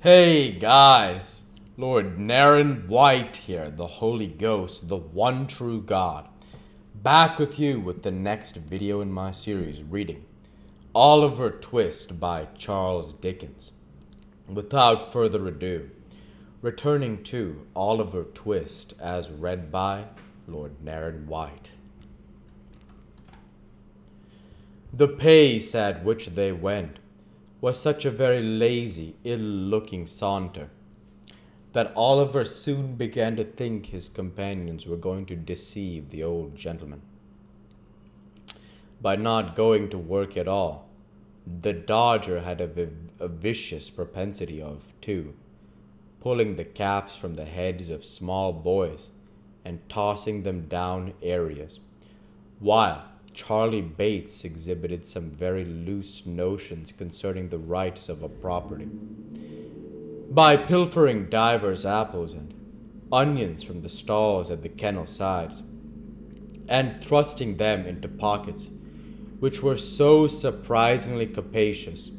Hey guys, Lord Naren White here, the Holy Ghost, the one true God, back with you with the next video in my series reading Oliver Twist by Charles Dickens. Without further ado, returning to Oliver Twist as read by Lord Naren White. The pace at which they went was such a very lazy, ill looking saunter that Oliver soon began to think his companions were going to deceive the old gentleman. By not going to work at all, the Dodger had a, a vicious propensity of, too, pulling the caps from the heads of small boys and tossing them down areas, while Charlie Bates exhibited some very loose notions concerning the rights of a property. By pilfering divers' apples and onions from the stalls at the kennel sides, and thrusting them into pockets which were so surprisingly capacious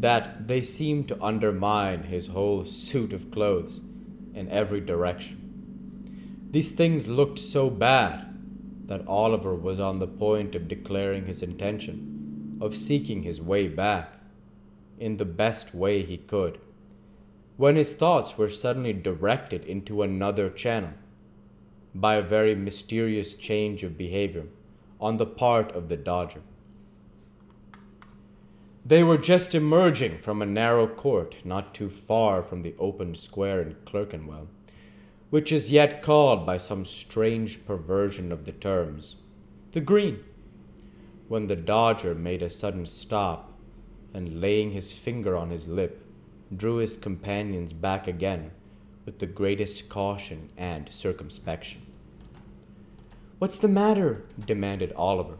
that they seemed to undermine his whole suit of clothes in every direction. These things looked so bad that Oliver was on the point of declaring his intention of seeking his way back in the best way he could, when his thoughts were suddenly directed into another channel by a very mysterious change of behavior on the part of the Dodger. They were just emerging from a narrow court not too far from the open square in Clerkenwell which is yet called by some strange perversion of the terms the green, when the Dodger made a sudden stop and, laying his finger on his lip, drew his companions back again with the greatest caution and circumspection. What's the matter? demanded Oliver.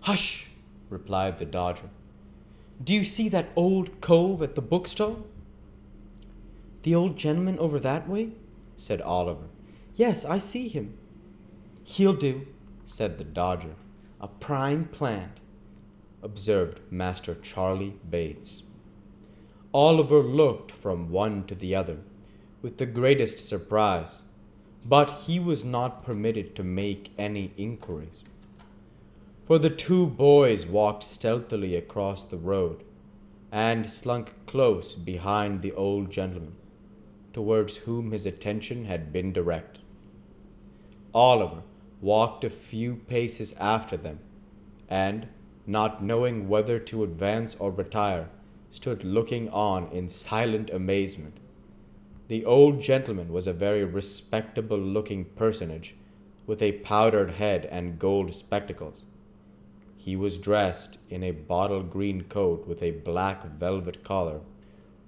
Hush, replied the Dodger. Do you see that old cove at the bookstall? The old gentleman over that way? said Oliver. Yes, I see him. He'll do, said the Dodger. A prime plant, observed Master Charlie Bates. Oliver looked from one to the other with the greatest surprise, but he was not permitted to make any inquiries. For the two boys walked stealthily across the road and slunk close behind the old gentleman towards whom his attention had been directed. Oliver walked a few paces after them, and, not knowing whether to advance or retire, stood looking on in silent amazement. The old gentleman was a very respectable looking personage, with a powdered head and gold spectacles. He was dressed in a bottle green coat with a black velvet collar,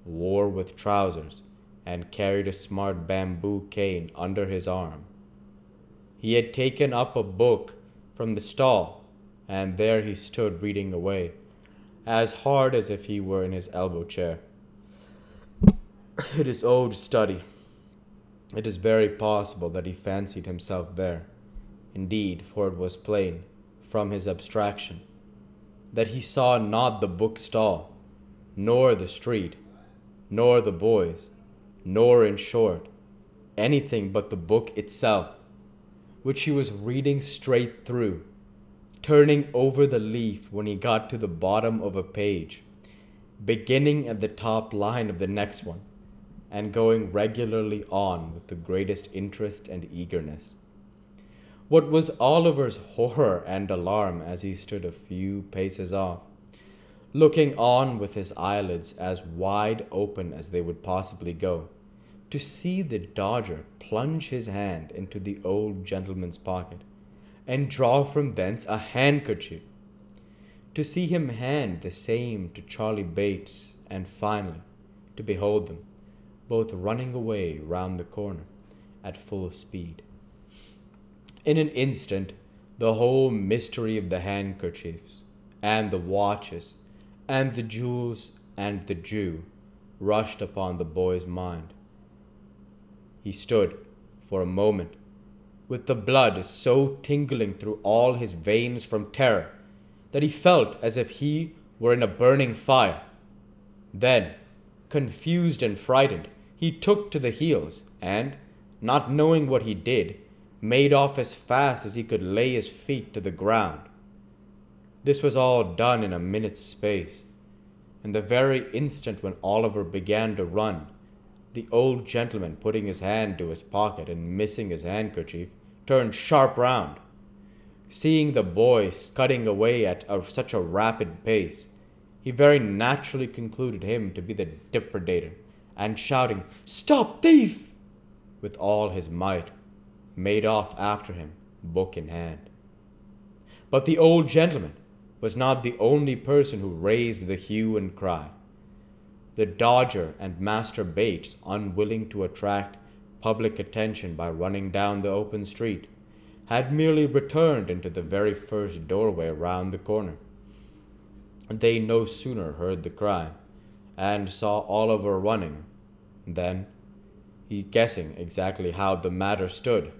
wore with trousers, and carried a smart bamboo cane under his arm. He had taken up a book from the stall, and there he stood reading away, as hard as if he were in his elbow chair. It is old study. It is very possible that he fancied himself there. Indeed, for it was plain, from his abstraction, that he saw not the book stall, nor the street, nor the boys, nor, in short, anything but the book itself, which he was reading straight through, turning over the leaf when he got to the bottom of a page, beginning at the top line of the next one, and going regularly on with the greatest interest and eagerness. What was Oliver's horror and alarm as he stood a few paces off, looking on with his eyelids as wide open as they would possibly go, to see the Dodger plunge his hand into the old gentleman's pocket and draw from thence a handkerchief, to see him hand the same to Charlie Bates, and finally to behold them both running away round the corner at full speed. In an instant, the whole mystery of the handkerchiefs, and the watches, and the jewels, and the Jew rushed upon the boy's mind. He stood, for a moment, with the blood so tingling through all his veins from terror that he felt as if he were in a burning fire. Then, Confused and frightened, he took to the heels, and, not knowing what he did, made off as fast as he could lay his feet to the ground. This was all done in a minute's space, and the very instant when Oliver began to run, the old gentleman, putting his hand to his pocket and missing his handkerchief, turned sharp round. Seeing the boy scudding away at a, such a rapid pace, he very naturally concluded him to be the depredator, and shouting, Stop, thief! with all his might, made off after him, book in hand. But the old gentleman was not the only person who raised the hue and cry. The Dodger and Master Bates, unwilling to attract public attention by running down the open street, had merely returned into the very first doorway round the corner. They no sooner heard the cry and saw Oliver running than, he guessing exactly how the matter stood,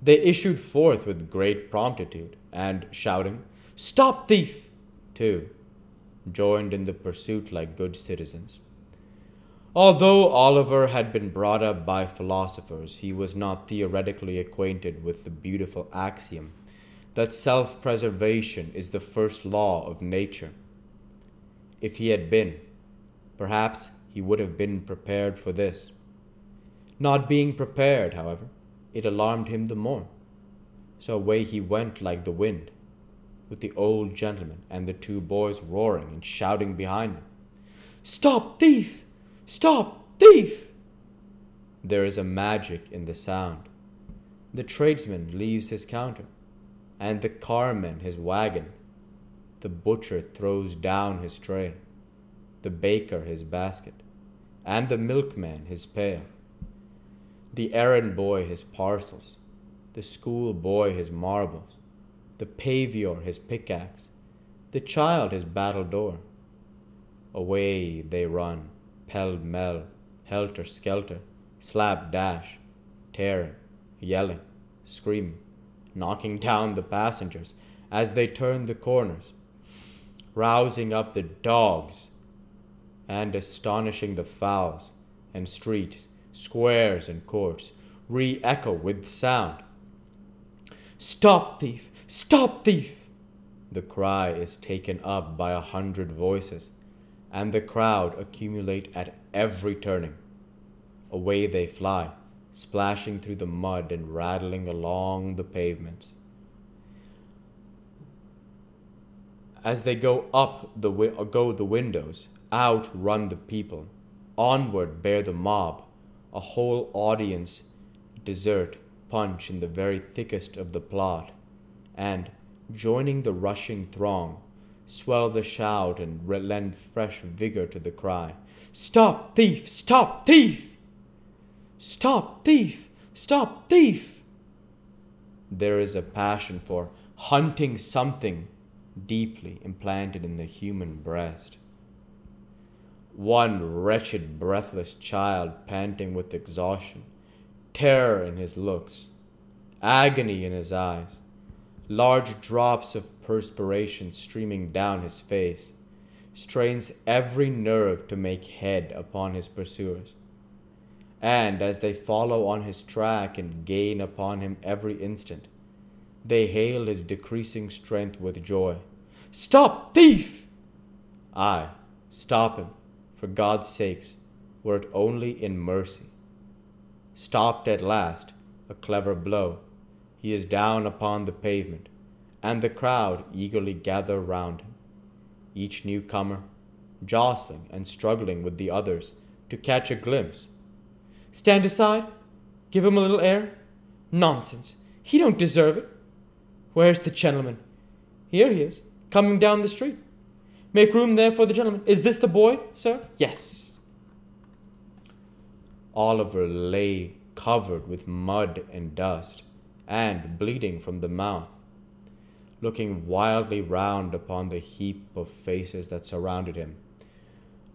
they issued forth with great promptitude and, shouting, Stop thief! too, joined in the pursuit like good citizens. Although Oliver had been brought up by philosophers, he was not theoretically acquainted with the beautiful axiom that self preservation is the first law of nature. If he had been, perhaps he would have been prepared for this. Not being prepared, however, it alarmed him the more. So away he went like the wind, with the old gentleman and the two boys roaring and shouting behind him. Stop, thief! Stop, thief! There is a magic in the sound. The tradesman leaves his counter, and the carman his wagon. The butcher throws down his tray, the baker his basket, and the milkman his pail. The errand boy his parcels, the school boy his marbles, the pavior his pickaxe, the child his battledore. Away they run, pell mell, helter skelter, slap dash, tearing, yelling, screaming, knocking down the passengers as they turn the corners, rousing up the dogs and astonishing the fowls and streets, squares and courts, re echo with sound. Stop, thief! Stop, thief! The cry is taken up by a hundred voices, and the crowd accumulate at every turning. Away they fly, splashing through the mud and rattling along the pavements. As they go up the wi- uh, go the windows, out run the people, onward bear the mob, a whole audience desert punch in the very thickest of the plot and, joining the rushing throng, swell the shout and lend fresh vigor to the cry Stop, thief! Stop, thief! Stop, thief! Stop, thief! There is a passion for hunting something deeply implanted in the human breast. One wretched, breathless child panting with exhaustion, terror in his looks, agony in his eyes large drops of perspiration streaming down his face, strains every nerve to make head upon his pursuers. And as they follow on his track and gain upon him every instant, they hail his decreasing strength with joy. Stop, thief! Ay, stop him, for God's sakes, were it only in mercy. Stopped at last, a clever blow he is down upon the pavement, and the crowd eagerly gather round him, each newcomer jostling and struggling with the others to catch a glimpse. Stand aside? Give him a little air? Nonsense! He don't deserve it. Where's the gentleman? Here he is, coming down the street. Make room there for the gentleman. Is this the boy, sir? Yes. Oliver lay covered with mud and dust and bleeding from the mouth, looking wildly round upon the heap of faces that surrounded him,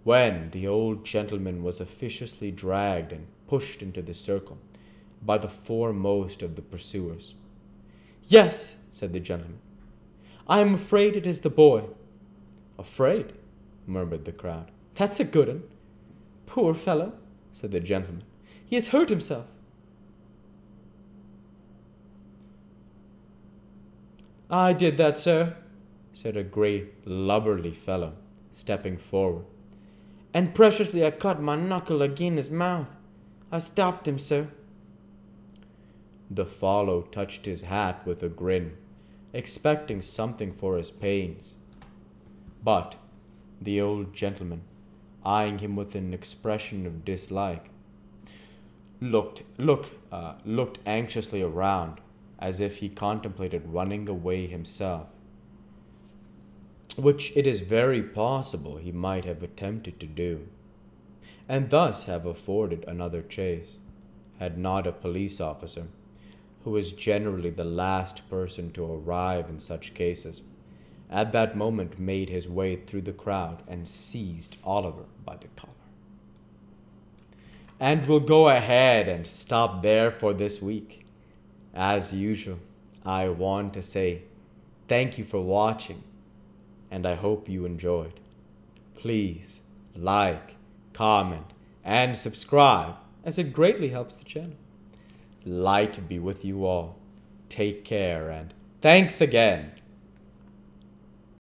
when the old gentleman was officiously dragged and pushed into the circle by the foremost of the pursuers. Yes, said the gentleman, I am afraid it is the boy. Afraid, murmured the crowd. That's a good un. Poor fellow, said the gentleman. He has hurt himself. I did that, sir, said a grey, lubberly fellow, stepping forward. And preciously I cut my knuckle agin his mouth. I stopped him, sir. The follow touched his hat with a grin, expecting something for his pains. But the old gentleman, eyeing him with an expression of dislike, looked look uh, looked anxiously around, as if he contemplated running away himself, which it is very possible he might have attempted to do, and thus have afforded another chase, had not a police officer, who is generally the last person to arrive in such cases, at that moment made his way through the crowd and seized Oliver by the collar. And we'll go ahead and stop there for this week. As usual, I want to say thank you for watching, and I hope you enjoyed. Please like, comment, and subscribe, as it greatly helps the channel. Light be with you all. Take care, and thanks again